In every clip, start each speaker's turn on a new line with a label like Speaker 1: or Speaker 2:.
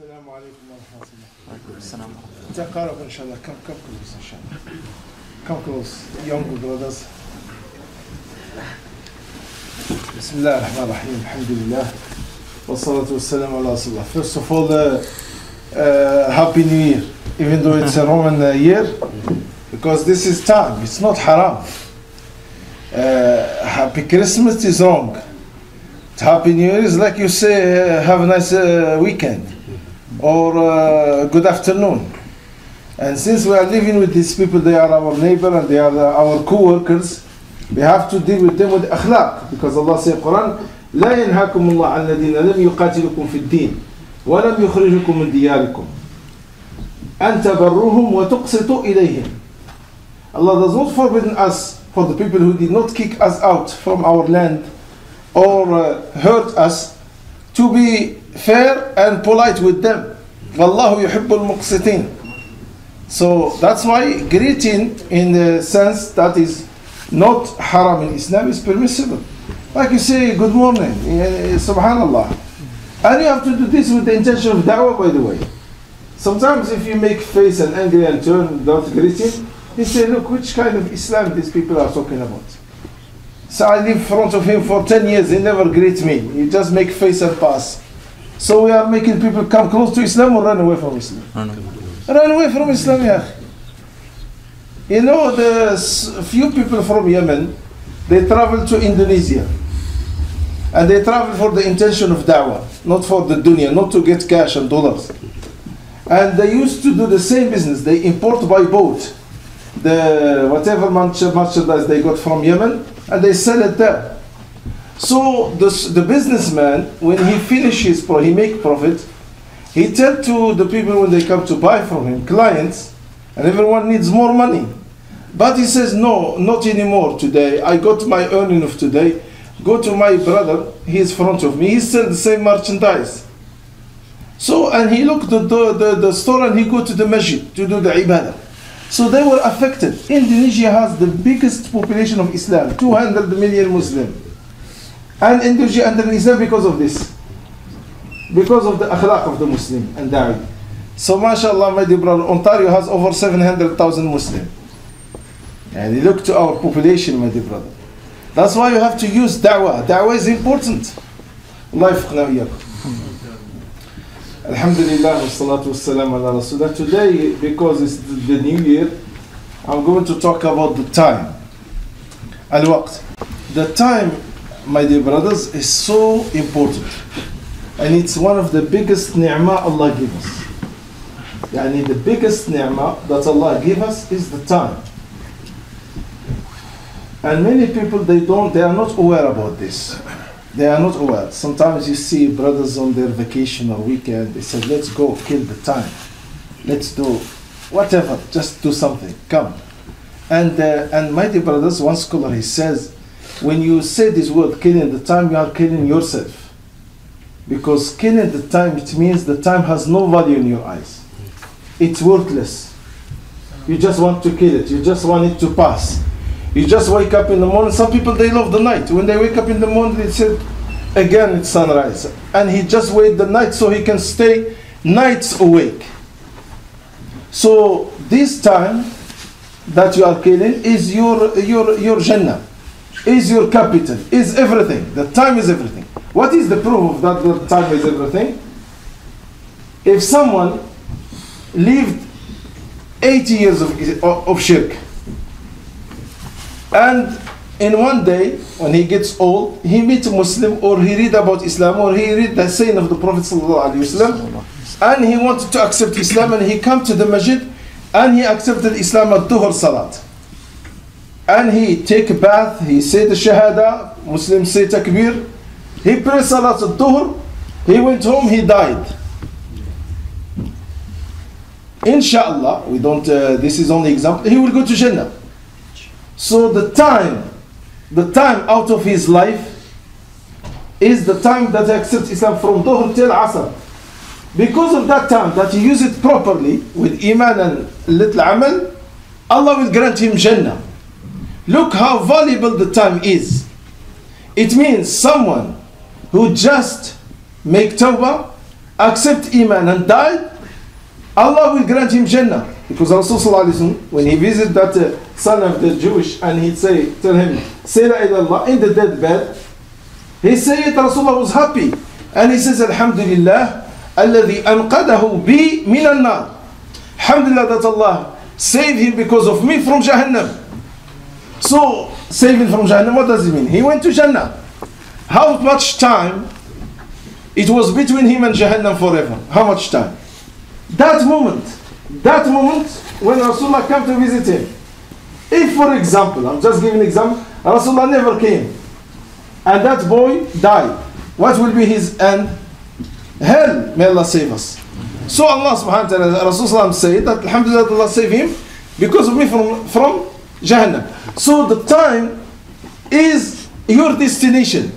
Speaker 1: السلام عليكم ورحمة الله
Speaker 2: عليكم السلام
Speaker 1: تقارب إن شاء الله come come close إن شاء الله come close young brothers بسم الله الرحمن الرحيم الحمد لله والصلاة والسلام على رسول الله First of all uh, uh, Happy New Year even though it's a Roman uh, year because this is time it's not haram uh, Happy Christmas is wrong Happy New Year is like you say uh, have a nice uh, weekend or uh, good afternoon. And since we are living with these people, they are our neighbor and they are uh, our co-workers, we have to deal with them with akhlaq because Allah says in Quran, لا ينهاكم الله عن الذين لم يقاتلكم في الدين ولم يخرجكم من دياركم أن تبروهم وتقسطوا إليهم Allah does not forbid us for the people who did not kick us out from our land or uh, hurt us to be fair and polite with them. Wallahu yuhibbul muqsitin. So that's why greeting in the sense that is not haram in Islam is permissible. Like you say, good morning, eh, subhanallah. And you have to do this with the intention of da'wah, by the way. Sometimes if you make face and angry and turn without greeting, he say, look, which kind of Islam these people are talking about? So I live in front of him for 10 years, he never greet me. He just make face and pass. So we are making people come close to Islam or run away from Islam? Run away from Islam, yeah. You know, the s- few people from Yemen, they travel to Indonesia. And they travel for the intention of da'wah, not for the dunya, not to get cash and dollars. And they used to do the same business. They import by boat the whatever merch- merchandise they got from Yemen and they sell it there. So the, the businessman, when he finishes, he make profit, he tell to the people when they come to buy from him, clients, and everyone needs more money. But he says, no, not anymore today. I got my earning of today. Go to my brother, he is front of me, he sell the same merchandise. So, and he looked at the, the, the store and he go to the masjid to do the ibadah. So they were affected. Indonesia has the biggest population of Islam, 200 million Muslim. And Indonesia under Islam because of this. Because of the akhlaq of the Muslim and Da'i. So mashallah, my dear brother, Ontario has over 700,000 Muslims. And you look to our population, my dear brother. That's why you have to use da'wah. Da'wah is important. Allah yafqna. Alhamdulillah, wassalatu wassalam ala rasulullah. Today, because it's the new year, I'm going to talk about the time. Al-waqt. The time, my dear brothers, is so important. And it's one of the biggest ni'mah Allah gives us. Yani the biggest ni'mah that Allah gives us is the time. And many people, they don't, they are not aware about this. They are not aware. Sometimes you see brothers on their vacation or weekend, they say, let's go kill the time. Let's do whatever, just do something, come. And, uh, and my dear brothers, one scholar, he says, when you say this word, killing the time, you are killing yourself. Because killing the time, it means the time has no value in your eyes. It's worthless. You just want to kill it. You just want it to pass. You just wake up in the morning. Some people they love the night. When they wake up in the morning, they say, again it's sunrise, and he just wait the night so he can stay nights awake. So this time that you are killing is your your your Jannah, is your capital, is everything. The time is everything. What is the proof of that the time is everything? If someone lived 80 years of, of shirk, and in one day, when he gets old, he meets a Muslim or he read about Islam or he read the saying of the Prophet ﷺ, and he wanted to accept Islam and he come to the masjid and he accepted Islam at Dhuhr Salat. And he take a bath, he say the Shahada, Muslims say Takbir, he pray Salat at Dhuhr, he went home, he died. Inshallah, we don't, uh, this is only example, he will go to Jannah. So the time, the time out of his life is the time that he accepts Islam from Dhuhr till Asr. Because of that time that he use it properly with Iman and little Amal, Allah will grant him Jannah. Look how valuable the time is. It means someone who just make tawbah accept Iman and died, Allah will grant him Jannah. Because Rasulullah when he visited that uh, son of the Jewish and he'd say, tell him, say La ilaha in the deathbed, he said Rasulullah was happy. And he says, Alhamdulillah, الذي أنقذه بي من النار. Alhamdulillah that Allah saved him because of me from Jahannam. So, saving from Jahannam, what does it mean? He went to Jannah. How much time it was between him and Jahannam forever? How much time? That moment, that moment when Rasulullah came to visit him. If, for example, I'm just giving an example, Rasulullah never came and that boy died, what will be his end? Hell, may Allah save us. So Allah subhanahu wa ta'ala, Rasulullah said that Alhamdulillah Allah save him because of me from, from Jahannam. So the time is your destination.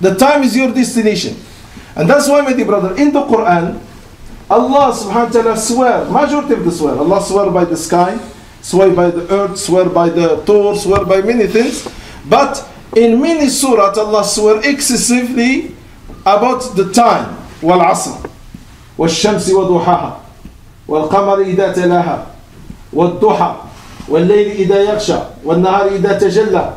Speaker 1: The time is your destination. And that's why, my dear brother, in the Quran, Allah subhanahu wa ta'ala swear, majority of the swear, Allah swear by the sky, swear by the earth, swear by the door, swear by many things. But in many surah, Allah swear excessively about the time. والعصر والشمس وضحاها والقمر إذا تلاها والضحى والليل إذا يغشى والنهار إذا تجلى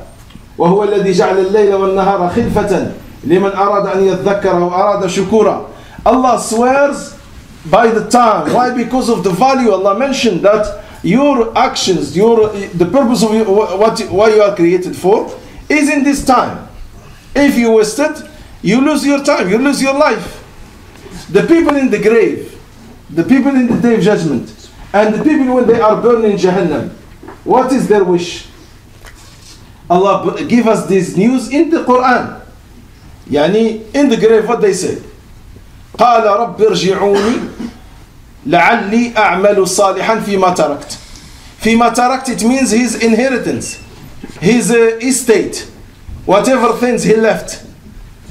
Speaker 1: وهو الذي جعل الليل والنهار خلفة لمن أراد أن يذكر وأراد شكورا Allah swears by the time. Why? Because of the value Allah mentioned that your actions, your the purpose of what why you are created for is in this time. If you waste it, you lose your time, you lose your life. The people in the grave, the people in the day of judgment, and the people when they are burned in Jahannam, what is their wish? Allah give us this news in the Quran. Yani in the grave what they say? قال رب ارجعوني لعلي أعمل صالحا فيما تركت فيما تركت it means his inheritance his uh, estate whatever things he left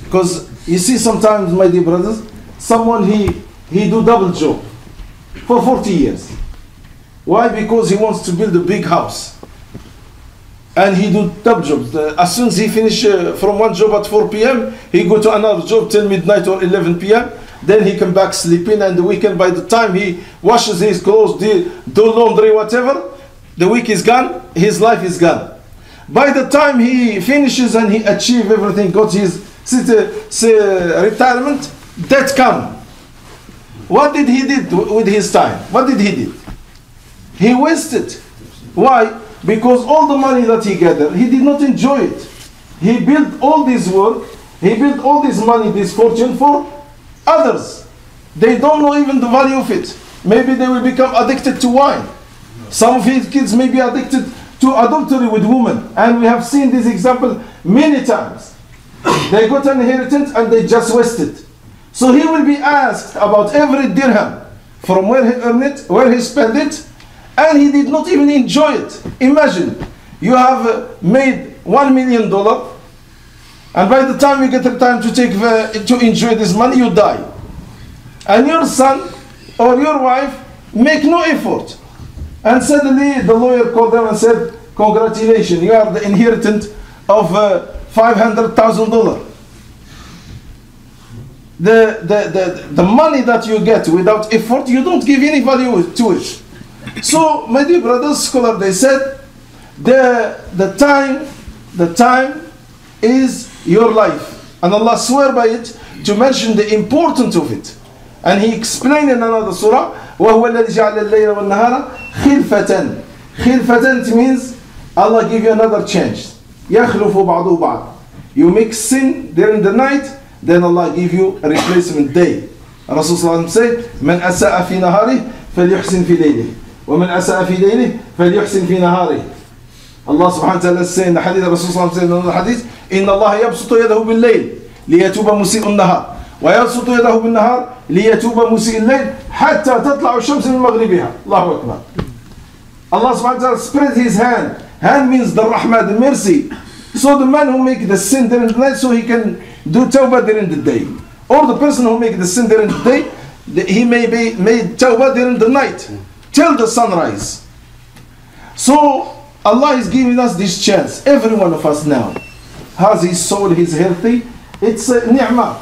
Speaker 1: because you see sometimes my dear brothers someone he he do double job for 40 years why because he wants to build a big house and he do double jobs. As soon as he finish uh, from one job at 4 p.m., he go to another job till midnight or 11 p.m. Then he come back sleeping, and the weekend by the time he washes his clothes, do, do laundry, whatever, the week is gone, his life is gone. By the time he finishes and he achieve everything, got his retirement, death come. What did he did with his time? What did he did? He wasted. Why? Because all the money that he gathered, he did not enjoy it. He built all this work, he built all this money, this fortune for others. They don't know even the value of it. Maybe they will become addicted to wine. Some of his kids may be addicted to adultery with women. And we have seen this example many times. They got an inheritance and they just wasted. So he will be asked about every dirham from where he earned it, where he spent it, and he did not even enjoy it. Imagine you have uh, made one million dollar, and by the time you get the time to take the, to enjoy this money, you die, and your son or your wife make no effort, and suddenly the lawyer called them and said, "Congratulations, you are the inheritant of uh, five hundred thousand dollars." The, the, the, the money that you get without effort, you don't give any value to it. So, my dear brothers, scholar, they said the the time, the time is your life, and Allah swear by it to mention the importance of it. And He explained in another surah, وهو الذي جعل الليل والنهار خلفة. خلفة means Allah give you another chance. يخلف بعضه بعض. You make sin during the night, then Allah give you a replacement day. Rasulullah said, من أساء في نهاره فليحسن في ليله. ومن أساء في ليله فليحسن في نهاره الله سبحانه وتعالى the hadith الرسول صلى الله عليه وسلم الحديث إن الله يبسط يده بالليل ليتوب مسيء النهار ويبسط يده بالنهار ليتوب مسيء الليل حتى تطلع الشمس من مغربها الله أكبر Allah subhanahu wa spread his hand hand means the rahmah the mercy so the man who make the sin during the night so he can do tawbah during the day or the person who make the sin during the day he may be made tawbah during the night till the sunrise. So Allah is giving us this chance. Every one of us now has his soul, he's healthy. It's a ni'mah.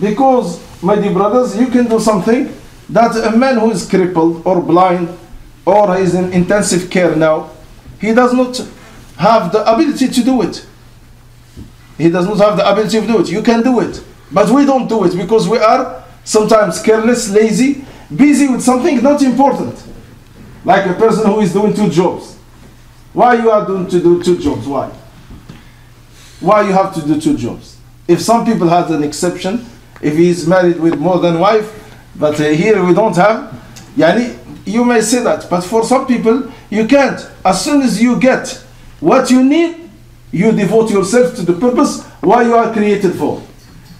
Speaker 1: Because my dear brothers, you can do something that a man who is crippled or blind or is in intensive care now, he does not have the ability to do it. He does not have the ability to do it. You can do it. But we don't do it because we are sometimes careless, lazy, busy with something not important. Like a person who is doing two jobs. Why you are doing to do two jobs? Why? Why you have to do two jobs? If some people has an exception, if he is married with more than wife, but uh, here we don't have, yani, you may say that. But for some people, you can't. As soon as you get what you need, you devote yourself to the purpose why you are created for.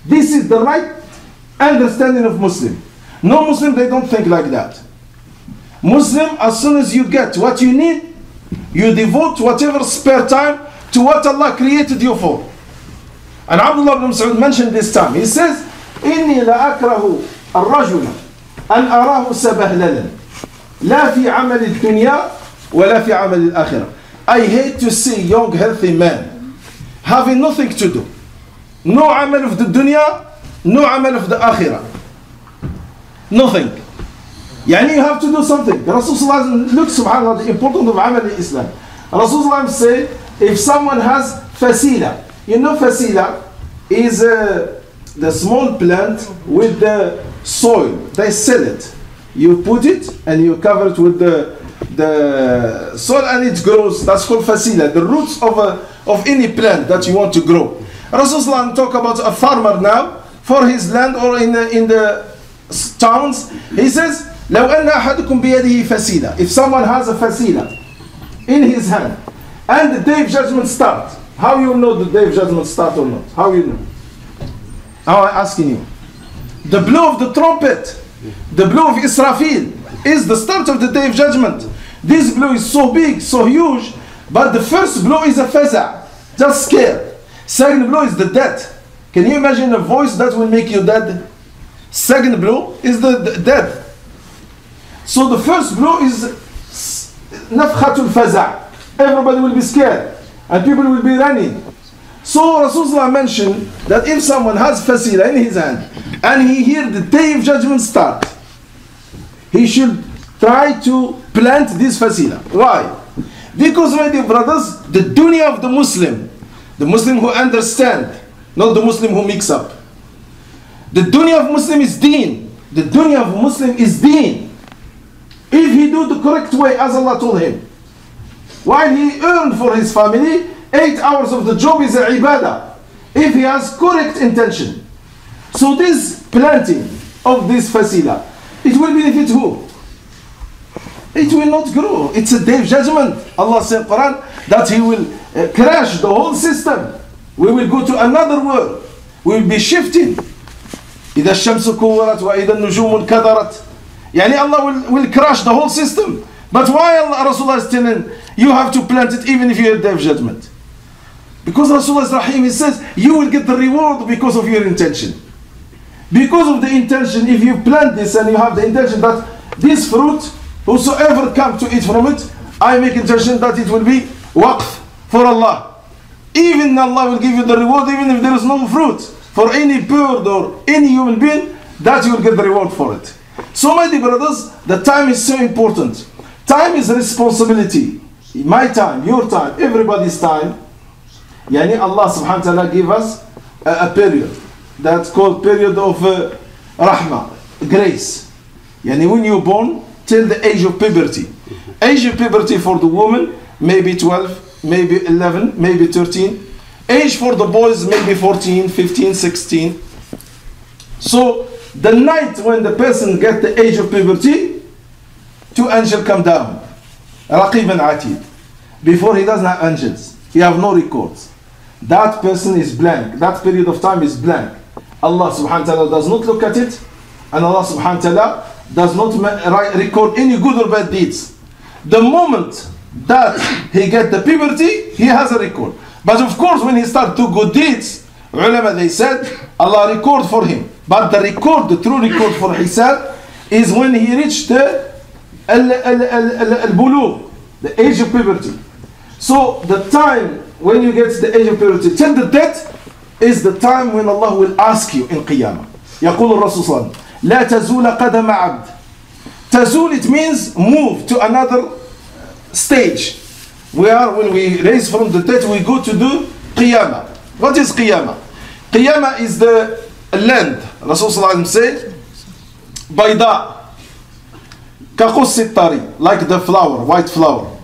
Speaker 1: This is the right understanding of Muslim. No Muslim, they don't think like that. Muslim, as soon as you get what you need, you devote whatever spare time to what Allah created you for. And Abdullah ibn Mas'ud mentioned this time. He says, إني لأكره الرجل أن أراه سبهللا لا في عمل الدنيا ولا في عمل الآخرة. I hate to see young healthy men having nothing to do. No amal of the dunya, no amal of the akhirah. Nothing. Yani you have to do something. Rasulullah look subhanAllah, the importance of Amal in Islam. Rasulullah say, if someone has fasila, you know fasila is uh, the small plant with the soil. They sell it. You put it and you cover it with the the soil and it grows. That's called fasila, the roots of a, of any plant that you want to grow. Rasulullah talk about a farmer now for his land or in the, in the towns. He says لو أن أحدكم بيده فسيلة. If someone has a fasila in his hand and the day of judgment start, how you know the day of judgment start or not? How you know? How I'm asking you. The blow of the trumpet, the blow of Israfil is the start of the day of judgment. This blow is so big, so huge, but the first blow is a faza, just scared. Second blow is the death. Can you imagine a voice that will make you dead? Second blow is the, the death. So the first blow is nafkhatul faza. Everybody will be scared and people will be running. So Rasulullah mentioned that if someone has fasila in his hand and he hear the day of judgment start, he should try to plant this fasila. Why? Because my dear brothers, the dunya of the Muslim, the Muslim who understand, not the Muslim who mix up. The dunya of Muslim is deen. The dunya of Muslim is deen If he do the correct way as Allah told him, while he earned for his family, eight hours of the job is a ibadah. If he has correct intention. So this planting of this fasila, it will benefit who? It will not grow. It's a day of judgment. Allah said in Quran that He will uh, crash the whole system. We will go to another world. We will be shifting. إذا الشمس كورت وإذا النجوم انكدرت Yani Allah will, will crush the whole system. But why Allah, Rasulullah is telling you have to plant it even if you have death judgment? Because Rasulullah is Rahim, he says you will get the reward because of your intention. Because of the intention, if you plant this and you have the intention that this fruit, whosoever come to eat from it, I make intention that it will be waqf for Allah. Even Allah will give you the reward even if there is no fruit. For any bird or any human being, that you will get the reward for it. So my dear brothers, the time is so important. Time is responsibility. My time, your time, everybody's time. Yani Allah subhanahu wa ta'ala give us a, a period. That's called period of uh, rahmah, grace. Yani when you're born, till the age of puberty. Age of puberty for the woman, maybe 12, maybe 11, maybe 13. Age for the boys, maybe 14, 15, 16. So the night when the person get the age of puberty, two angels come down. Raqib and Atid. Before he doesn't have angels. He have no records. That person is blank. That period of time is blank. Allah subhanahu wa ta'ala does not look at it. And Allah subhanahu wa ta'ala does not record any good or bad deeds. The moment that he get the puberty, he has a record. But of course, when he start to good deeds, ulama they said Allah record for him. But the record, the true record for Hisab, is when he reached the al-bulugh, the age of puberty. So the time when you get to the age of puberty till the death is the time when Allah will ask you in Qiyamah. يقول الرسول صلى الله عليه وسلم لا تزول قدم عبد تزول it means move to another stage we are when we raise from the dead we go to do qiyamah what is qiyamah qiyamah is the land Rasulullah said, Bayda, kaqussitari, like the flower, white flower.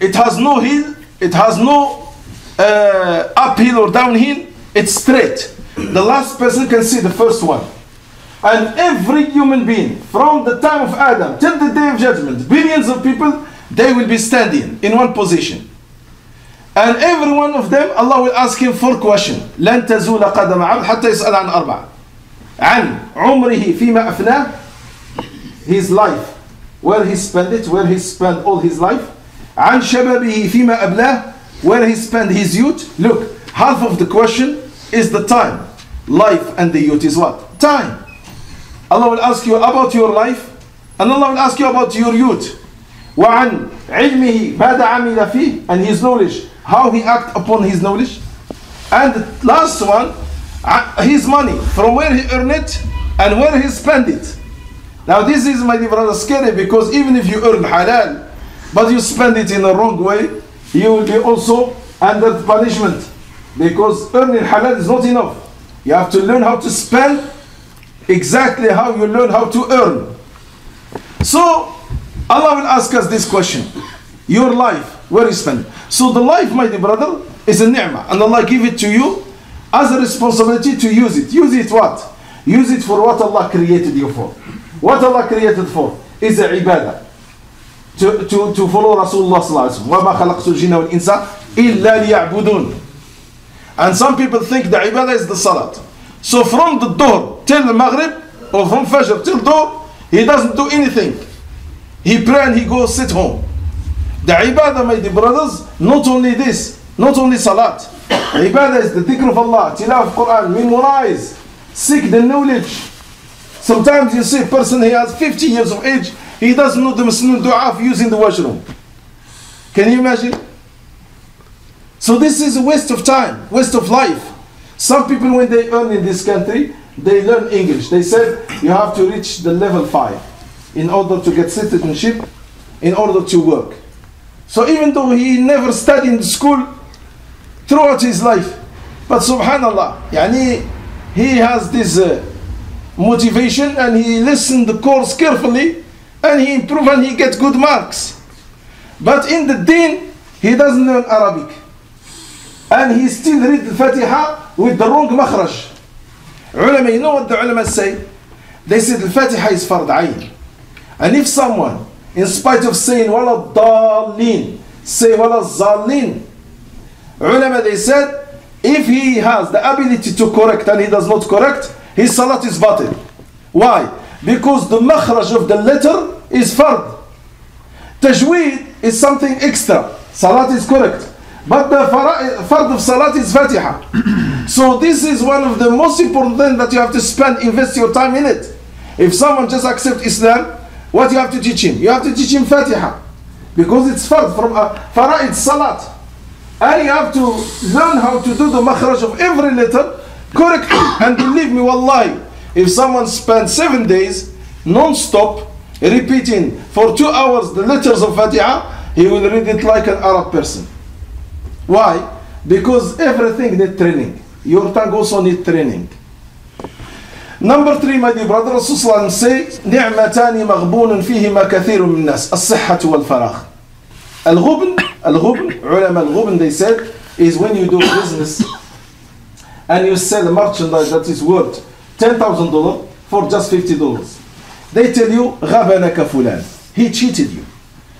Speaker 1: It has no hill, it has no uh, uphill or downhill, it's straight. The last person can see the first one. And every human being, from the time of Adam till the day of judgment, billions of people, they will be standing in one position. and every one of them Allah will ask him four questions لن تزول قدم عبد حتى يسأل عن أربعة عن عمره فيما أفناه his life where he spent it where he spent all his life عن شبابه فيما أبلاه where he spent his youth look half of the question is the time life and the youth is what time Allah will ask you about your life and Allah will ask you about your youth وعن علمه ماذا عمل فيه and his knowledge how he act upon his knowledge. And the last one uh, his money from where he earned it and where he spent it. Now this is my dear brother scary because even if you earn halal but you spend it in a wrong way you will be also under punishment. Because earning halal is not enough. You have to learn how to spend exactly how you learn how to earn. So Allah will ask us this question your life, where you spend. So the life, my dear brother, is a ni'mah. And Allah give it to you as a responsibility to use it. Use it what? Use it for what Allah created you for. What Allah created for is a ibadah. To, to, to follow Rasulullah sallallahu And some people think the ibadah is the salat. So from the Dhuhr till the maghrib, or from Fajr till Dhuhr, he doesn't do anything. He pray and he goes sit home the ibadah my dear brothers not only this not only salat. Ibadah is the dhikr of Allah tilawah of Quran memorize seek the knowledge. Sometimes you see a person he has 50 years of age he doesn't know the Muslim dua of using the washroom. Can you imagine? So this is a waste of time waste of life. Some people when they earn in this country they learn English. They said you have to reach the level 5 in order to get citizenship in order to work so even though he never studied in school throughout his life but subhanallah yani he has this uh, motivation and he listened the course carefully and he improve and he gets good marks but in the deen he doesn't learn Arabic and he still read the Fatiha with the wrong makhraj ulama you know what the ulama say they said the Fatiha is fard ayn and if someone in spite of saying wala dalin say wala zalin ulama they said if he has the ability to correct and he does not correct his salat is batil. Why? Because the makhraj of the letter is fard. Tajweed is something extra. Salat is correct. But the fard of salat is fatiha. So this is one of the most important things that you have to spend invest your time in it. If someone just accepts islam what you have to teach him you have to teach him fatiha because it's fard from uh, fara'id salat and you have to learn how to do the makhraj of every letter correctly and believe me wallahi if someone spends seven days non-stop repeating for two hours the letters of Fatiha, he will read it like an Arab person. Why? Because everything needs training. Your tongue also needs training. Number three, my dear brother, Rasulullah say, نعمتان مغبون فيهما كثير من الناس الصحة والفراغ. الغبن, الغبن, علماء الغبن, they said, is when you do business and you sell merchandise that is worth $10,000 for just $50. They tell you غبنك فلان. He cheated you.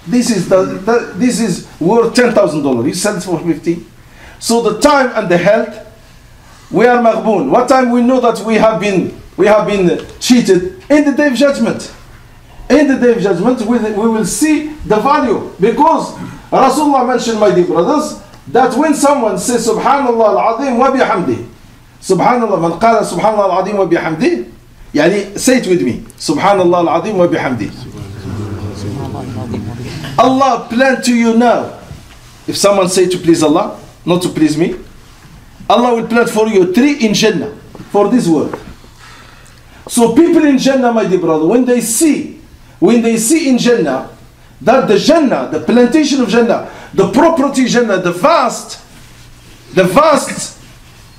Speaker 1: This is the, the this is worth ten thousand dollars. He sells for fifty. So the time and the health, we are maghboon. What time we know that we have been we have been cheated in the day of judgment. In the day of judgment, we, we will see the value because Rasulullah mentioned, my dear brothers, that when someone says Subhanallah al-Azim wa bihamdi, Subhanallah, man qala Subhanallah al-Azim wa bihamdi, يعني say it with me سبحان الله العظيم وبحمده Allah plan to you now if someone say to please Allah not to please me Allah will plan for you three in Jannah for this word So people in Jannah, my dear brother, when they see, when they see in Jannah that the Jannah, the plantation of Jannah, the property Jannah, the vast, the vast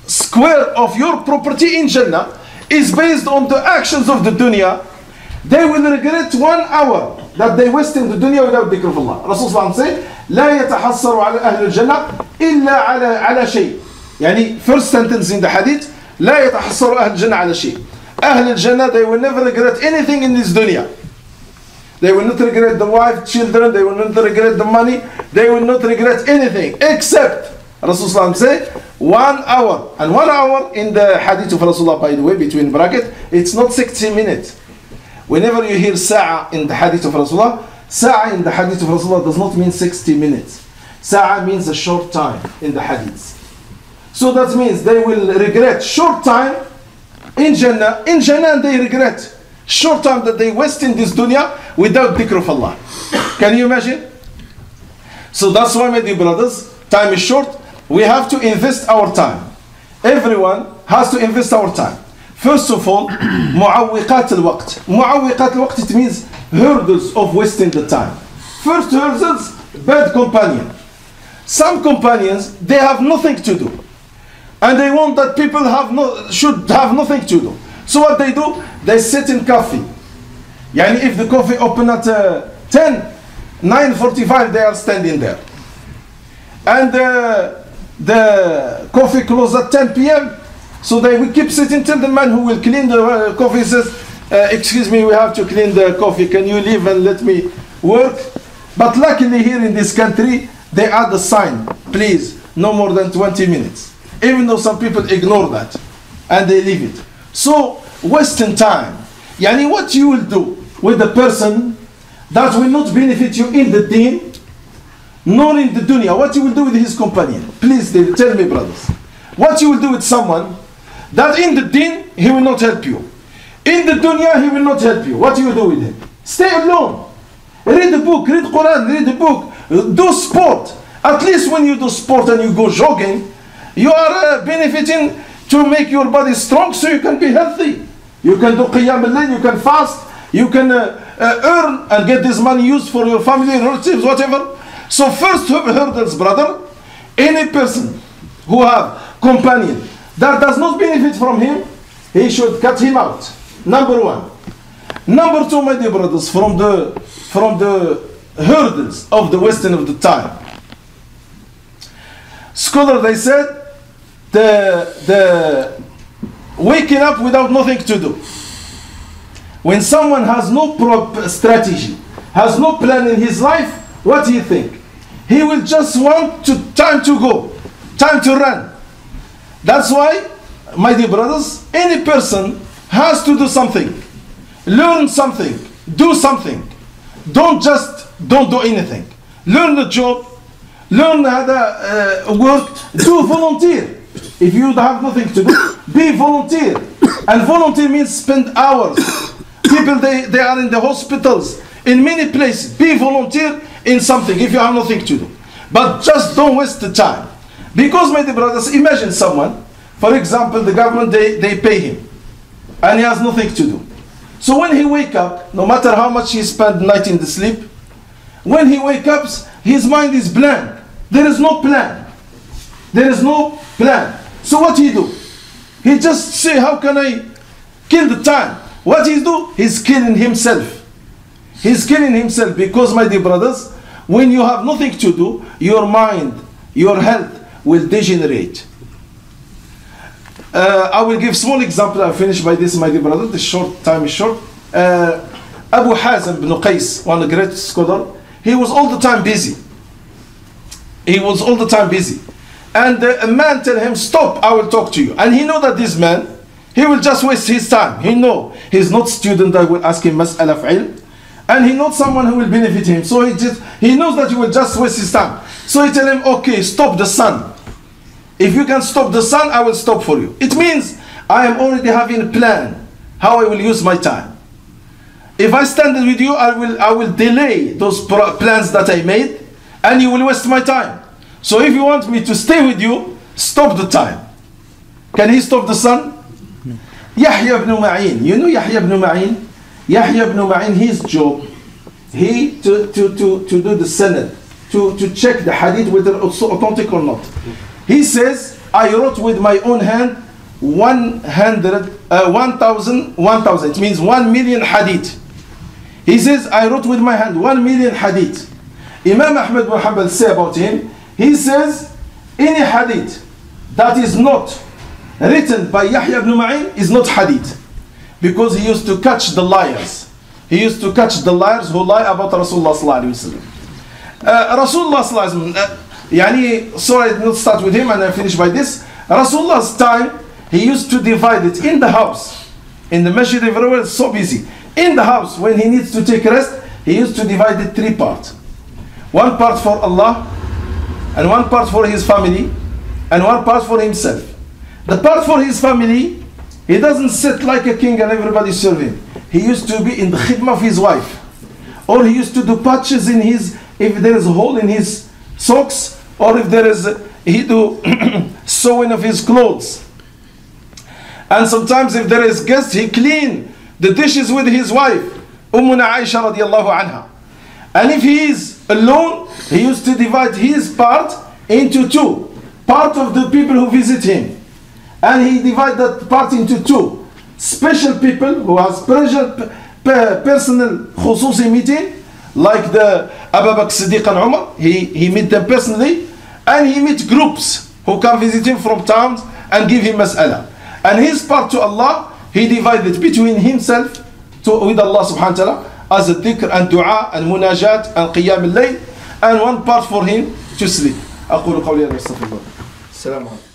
Speaker 1: square of your property in Jannah is based on the actions of the dunya, they will regret one hour that they wasted the dunya without dhikr of Allah. Rasul sallallahu say, لا يتحسر على أهل الجنة إلا على على شيء. يعني first sentence in the hadith, لا يتحسر أهل الجنة على شيء. Ahl Jannah, they will never regret anything in this dunya. They will not regret the wife, children, they will not regret the money, they will not regret anything except, Rasulullah said, one hour. And one hour in the hadith of Rasulullah, by the way, between bracket, it's not 60 minutes. Whenever you hear sa'a in the hadith of Rasulullah, sa'a in the hadith of Rasulullah does not mean 60 minutes. Sa'a means a short time in the hadith. So that means they will regret short time in Jannah. In Jannah they regret short time that they waste in this dunya without dhikr of Allah. Can you imagine? So that's why, my dear brothers, time is short we have to invest our time. Everyone has to invest our time. First of all, معوقات الوقت. معوقات الوقت it means hurdles of wasting the time. First hurdles, bad companion. Some companions, they have nothing to do. And they want that people have no, should have nothing to do. So what they do? They sit in coffee. Yani if the coffee open at uh, 10, 9.45 they are standing there. And uh, the coffee closes at 10 p.m. So they will keep sitting till the man who will clean the uh, coffee says, uh, excuse me, we have to clean the coffee. Can you leave and let me work? But luckily here in this country, they add a sign, please, no more than 20 minutes. Even though some people ignore that and they leave it. So, wasting time. Yani what you will do with the person that will not benefit you in the deen nor in the dunya. What you will do with his companion? Please tell me, brothers. What you will do with someone that in the deen he will not help you. In the dunya he will not help you. What you will do with him? Stay alone. Read the book, read Quran, read the book. Do sport. At least when you do sport and you go jogging, you are uh, benefiting to make your body strong so you can be healthy. You can do qiyam al you can fast, you can uh, uh, earn and get this money used for your family, relatives, whatever. So first hurdles, brother, any person who have companion that does not benefit from him, he should cut him out. Number one. Number two, my dear brothers, from the from the hurdles of the wasting of the time. Scholar, they said the the waking up without nothing to do. When someone has no strategy, has no plan in his life, what do you think? He will just want to, time to go, time to run. That's why, my dear brothers, any person has to do something, learn something, do something. Don't just don't do anything. Learn the job, learn how to uh, work, do volunteer. If you have nothing to do, be volunteer. And volunteer means spend hours. People they, they are in the hospitals, in many places. Be volunteer in something if you have nothing to do. But just don't waste the time. Because, my dear brothers, imagine someone, for example, the government, they, they pay him, and he has nothing to do. So when he wake up, no matter how much he spent night in the sleep, when he wake up, his mind is blank. There is no plan. There is no plan. So what he do? He just say, how can I kill the time? What he do? He's killing himself. He's killing himself because, my dear brothers, when you have nothing to do, your mind, your health will degenerate. Uh, I will give small example. I'll finish by this, my dear brother. The short time is short. Uh, Abu Hazm ibn Qais, one great scholar, he was all the time busy. He was all the time busy. And a man tell him, stop, I will talk to you. And he know that this man, he will just waste his time. He know he's not student that will ask him mas'ala fa'il and he knows someone who will benefit him. So he just he knows that he will just waste his time. So he tell him, okay, stop the sun. If you can stop the sun, I will stop for you. It means I am already having a plan how I will use my time. If I stand with you, I will I will delay those plans that I made, and you will waste my time. So if you want me to stay with you, stop the time. Can he stop the sun? Yahya ibn Ma'in. You know Yahya ibn Ma'in? Yahya ibn Ma'in, his job, he to, to, to, to do the sanad, to, to check the hadith whether it's authentic or not. He says, I wrote with my own hand 100, uh, 1,000, 1,000. It means 1 million hadith. He says, I wrote with my hand 1 million hadith. Imam Ahmad bin Hanbal say about him, he says, any hadith that is not written by Yahya ibn Ma'in is not hadith. Because he used to catch the liars. He used to catch the liars who lie about Rasulullah sallallahu alayhi. Uh, Rasulullah sallallahu uh, sorry, I did start with him and I finish by this. Rasulullah's time, he used to divide it in the house. In the masjid everywhere, so busy. In the house, when he needs to take rest, he used to divide it three parts. One part for Allah, and one part for his family, and one part for himself. The part for his family, he doesn't sit like a king and everybody serve him. He used to be in the khidmah of his wife. Or he used to do patches in his, if there is a hole in his socks, or if there is, a, he do sewing of his clothes. And sometimes if there is guest, he clean the dishes with his wife, Ummuna Aisha radiallahu anha. And if he is alone, he used to divide his part into two. Part of the people who visit him. And he divided that part into two. Special people who have special personal khususi meeting, like the Abu Bakr Siddiq and Umar, he, he meet them personally, and he meet groups who come visit him from towns and give him mas'ala. And his part to Allah, he divided between himself to, with Allah subhanahu wa ta'ala as a dhikr and dua and munajat and qiyam al-layl and one part for him to sleep. أقول قولي هذا واستغفر الله. السلام عليكم.